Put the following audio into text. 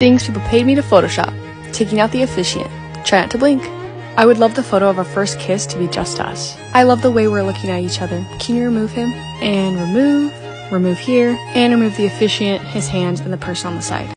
Things people paid me to Photoshop. Taking out the officiant. Try not to blink. I would love the photo of our first kiss to be just us. I love the way we're looking at each other. Can you remove him? And remove, remove here, and remove the officiant, his hands, and the person on the side.